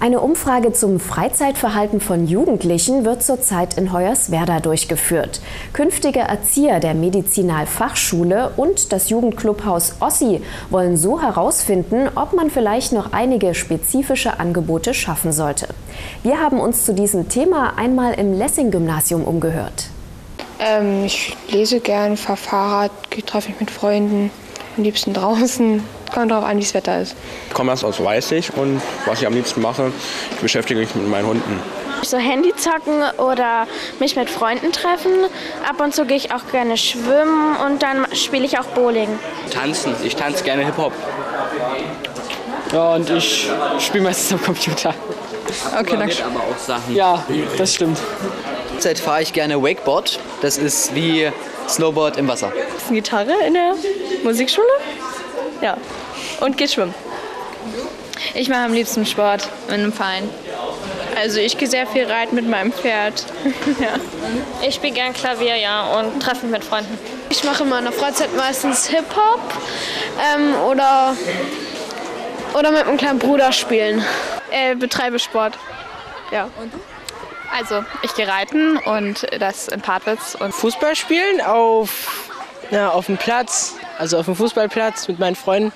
Eine Umfrage zum Freizeitverhalten von Jugendlichen wird zurzeit in Hoyerswerda durchgeführt. Künftige Erzieher der Medizinalfachschule und das Jugendclubhaus Ossi wollen so herausfinden, ob man vielleicht noch einige spezifische Angebote schaffen sollte. Wir haben uns zu diesem Thema einmal im Lessing-Gymnasium umgehört. Ähm, ich lese gern, fahre Fahrrad, treffe mich mit Freunden, am liebsten draußen. Kommt darauf an, wie das Wetter ist. Ich komme erst aus Weißig und was ich am liebsten mache, ich beschäftige mich mit meinen Hunden. So Handy zocken oder mich mit Freunden treffen. Ab und zu gehe ich auch gerne schwimmen und dann spiele ich auch Bowling. Tanzen. Ich tanze gerne Hip-Hop. Ja, und ich spiele meistens am Computer. Okay, danke. aber auch Sachen. Ja, das stimmt. Derzeit fahre ich gerne Wakeboard. Das ist wie Snowboard im Wasser. Gitarre in der Musikschule. Ja. Und geht schwimmen. Ich mache am liebsten Sport in einem Verein. Also ich gehe sehr viel reiten mit meinem Pferd. ja. Ich spiele gern Klavier, ja, und treffe mich mit Freunden. Ich mache in meiner Freizeit meistens Hip-Hop ähm, oder, oder mit einem kleinen Bruder spielen. Äh, betreibe Sport. Ja. Und du? Also, ich gehe reiten und das in Partwitz. Und Fußball spielen auf, na, auf dem Platz, also auf dem Fußballplatz mit meinen Freunden.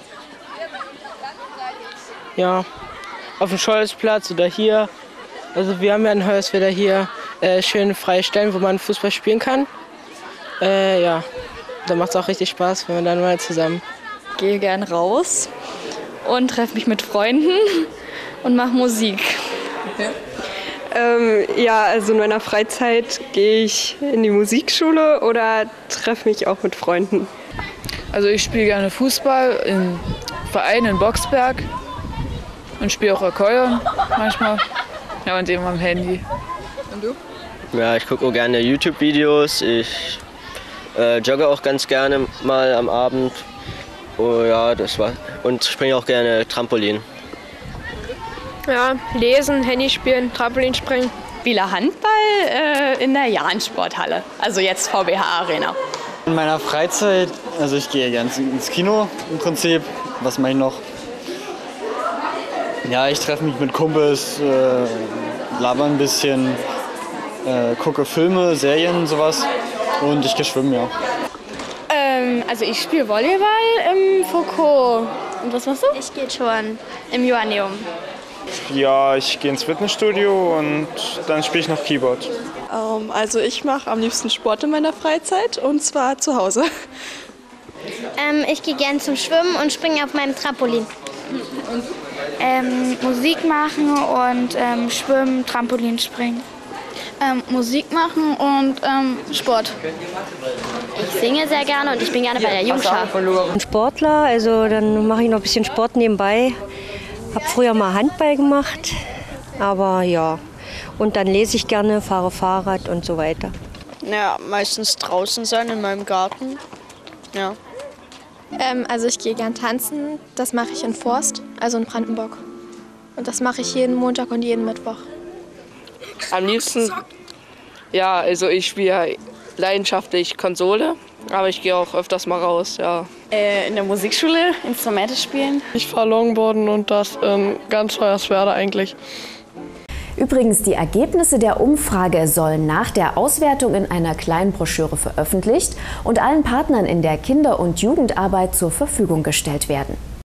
Ja, auf dem Scholzplatz oder hier. Also wir haben ja in Hoyerswerda hier äh, schöne freie Stellen, wo man Fußball spielen kann. Äh, ja, da macht es auch richtig Spaß, wenn man dann mal zusammen. Ich gehe gern raus und treffe mich mit Freunden und mache Musik. Okay. Ähm, ja, also in meiner Freizeit gehe ich in die Musikschule oder treffe mich auch mit Freunden. Also ich spiele gerne Fußball im Verein in Boxberg und spiele auch Akkordeon manchmal. Ja, und eben am Handy. Und du? Ja, ich gucke auch gerne YouTube-Videos. Ich äh, jogge auch ganz gerne mal am Abend. Oh ja, das war. Und springe auch gerne Trampolin. Ja, lesen, Handy spielen, Trampolin springen. Spiele Handball äh, in der Jahn-Sporthalle, also jetzt VBH Arena. In meiner Freizeit, also ich gehe ganz ins Kino im Prinzip. Was mache ich noch? Ja, ich treffe mich mit Kumpels, äh, laber ein bisschen, äh, gucke Filme, Serien, sowas und ich gehe schwimmen, ja. Ähm, also ich spiele Volleyball im Foucault. Und was machst du? Ich gehe schon im Joanneum. Ja, ich gehe ins Fitnessstudio und dann spiele ich noch Keyboard. Ähm, also ich mache am liebsten Sport in meiner Freizeit und zwar zu Hause. Ähm, ich gehe gern zum Schwimmen und springe auf meinem Trampolin. Und? Ähm, Musik machen und ähm, schwimmen, Trampolin springen. Ähm, Musik machen und ähm, Sport. Ich singe sehr gerne und ich bin gerne bei der Jungschar. Sportler, also dann mache ich noch ein bisschen Sport nebenbei. Habe früher mal Handball gemacht, aber ja. Und dann lese ich gerne, fahre Fahrrad und so weiter. Ja, meistens draußen sein in meinem Garten. Ja. Ähm, also ich gehe gern tanzen. Das mache ich in Forst, also in Brandenburg. Und das mache ich jeden Montag und jeden Mittwoch. Am liebsten, ja, also ich spiele leidenschaftlich Konsole, aber ich gehe auch öfters mal raus, ja. Äh, in der Musikschule Instrumente spielen. Ich fahre Longboarden und das in ganz Hoyerswerda eigentlich. Übrigens, die Ergebnisse der Umfrage sollen nach der Auswertung in einer kleinen Broschüre veröffentlicht und allen Partnern in der Kinder- und Jugendarbeit zur Verfügung gestellt werden.